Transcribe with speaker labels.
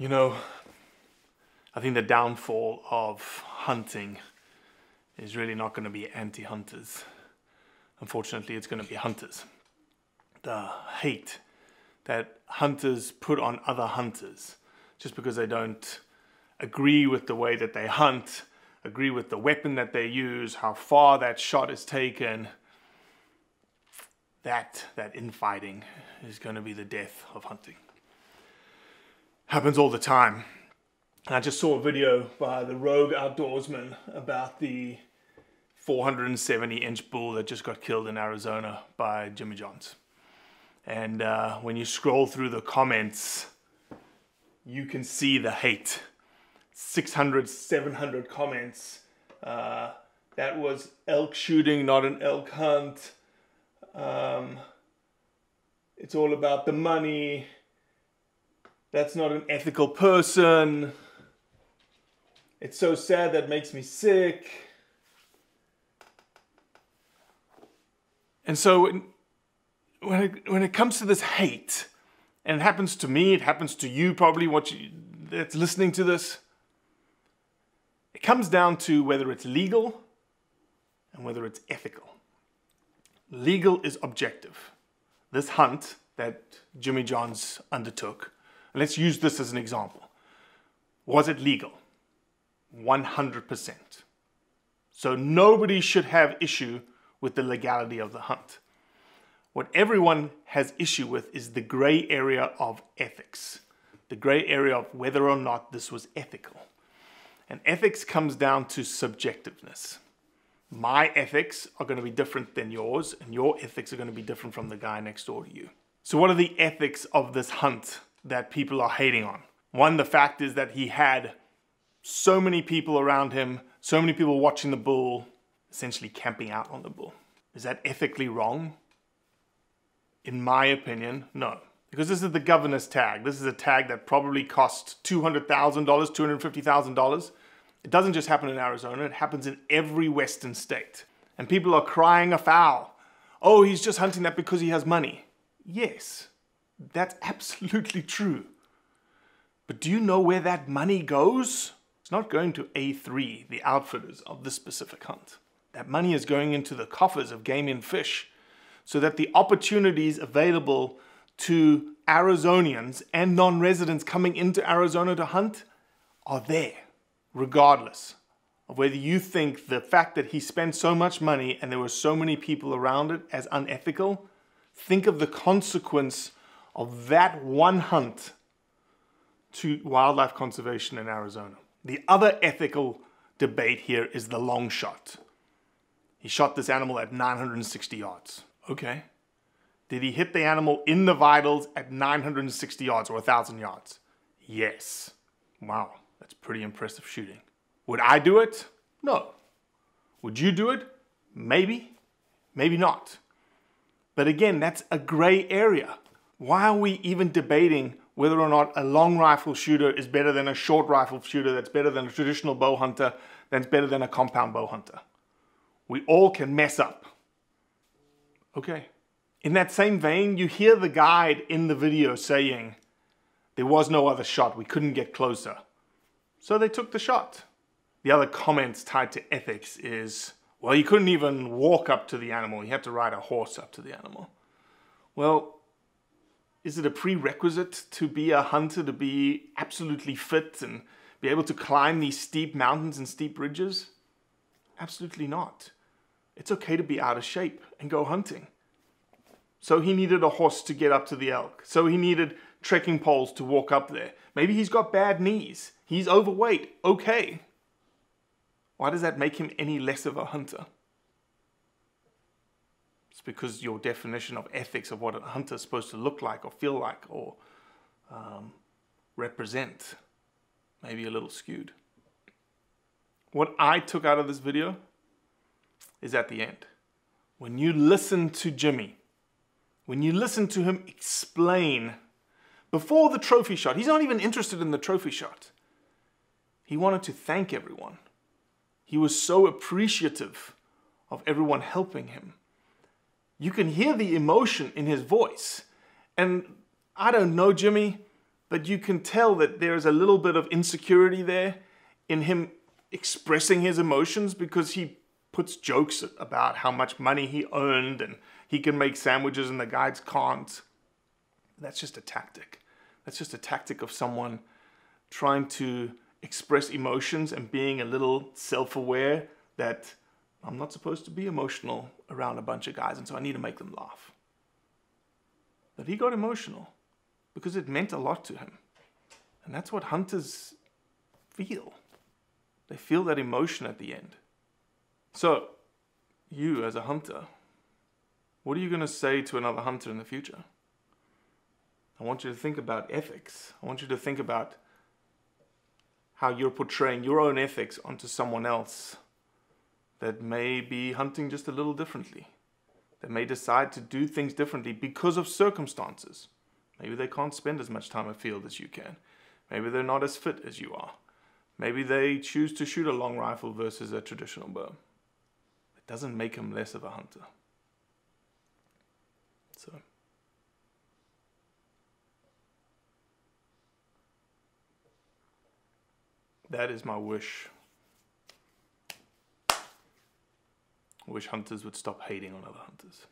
Speaker 1: You know, I think the downfall of hunting is really not going to be anti hunters. Unfortunately, it's going to be hunters. The hate that hunters put on other hunters just because they don't agree with the way that they hunt, agree with the weapon that they use, how far that shot is taken. That, that infighting is going to be the death of hunting. Happens all the time. And I just saw a video by the Rogue Outdoorsmen about the 470 inch bull that just got killed in Arizona by Jimmy Johns. And uh, when you scroll through the comments, you can see the hate 600, 700 comments. Uh, that was elk shooting, not an elk hunt. Um, it's all about the money. That's not an ethical person. It's so sad that makes me sick. And so when, it, when it comes to this hate, and it happens to me, it happens to you probably, what you, that's listening to this, it comes down to whether it's legal and whether it's ethical. Legal is objective. This hunt that Jimmy Johns undertook, let's use this as an example. Was it legal? 100%. So nobody should have issue with the legality of the hunt. What everyone has issue with is the gray area of ethics, the gray area of whether or not this was ethical. And ethics comes down to subjectiveness. My ethics are going to be different than yours, and your ethics are going to be different from the guy next door to you. So, what are the ethics of this hunt that people are hating on? One, the fact is that he had so many people around him, so many people watching the bull, essentially camping out on the bull. Is that ethically wrong? In my opinion, no. Because this is the governor's tag. This is a tag that probably cost $200,000, $250,000. It doesn't just happen in Arizona, it happens in every Western state. And people are crying a foul. Oh, he's just hunting that because he has money. Yes, that's absolutely true. But do you know where that money goes? It's not going to A3, the outfitters of this specific hunt. That money is going into the coffers of game and fish so that the opportunities available to Arizonians and non residents coming into Arizona to hunt are there, regardless of whether you think the fact that he spent so much money and there were so many people around it as unethical. Think of the consequence of that one hunt to wildlife conservation in Arizona. The other ethical debate here is the long shot. He shot this animal at 960 yards. Okay. Did he hit the animal in the vitals at 960 yards or 1,000 yards? Yes. Wow, that's pretty impressive shooting. Would I do it? No. Would you do it? Maybe. Maybe not. But again, that's a gray area. Why are we even debating whether or not a long rifle shooter is better than a short rifle shooter, that's better than a traditional bow hunter, that's better than a compound bow hunter. We all can mess up. Okay. In that same vein, you hear the guide in the video saying, there was no other shot, we couldn't get closer. So they took the shot. The other comments tied to ethics is, well, you couldn't even walk up to the animal, you had to ride a horse up to the animal. Well, is it a prerequisite to be a hunter to be absolutely fit and be able to climb these steep mountains and steep ridges? Absolutely not. It's okay to be out of shape and go hunting. So he needed a horse to get up to the elk. So he needed trekking poles to walk up there. Maybe he's got bad knees. He's overweight. Okay. Why does that make him any less of a hunter? It's because your definition of ethics of what a hunter is supposed to look like or feel like or um, represent may be a little skewed. What I took out of this video is at the end. When you listen to Jimmy, when you listen to him explain before the trophy shot, he's not even interested in the trophy shot. He wanted to thank everyone. He was so appreciative of everyone helping him you can hear the emotion in his voice. And I don't know, Jimmy, but you can tell that there is a little bit of insecurity there in him expressing his emotions because he puts jokes about how much money he earned and he can make sandwiches and the guides can't. That's just a tactic. That's just a tactic of someone trying to express emotions and being a little self aware that I'm not supposed to be emotional around a bunch of guys, and so I need to make them laugh. But he got emotional because it meant a lot to him. And that's what hunters feel. They feel that emotion at the end. So, you as a hunter, what are you going to say to another hunter in the future? I want you to think about ethics. I want you to think about how you're portraying your own ethics onto someone else that may be hunting just a little differently, that may decide to do things differently because of circumstances. Maybe they can't spend as much time afield as you can. Maybe they're not as fit as you are. Maybe they choose to shoot a long rifle versus a traditional bow. It doesn't make them less of a hunter. So. That is my wish. I wish hunters would stop hating on other hunters.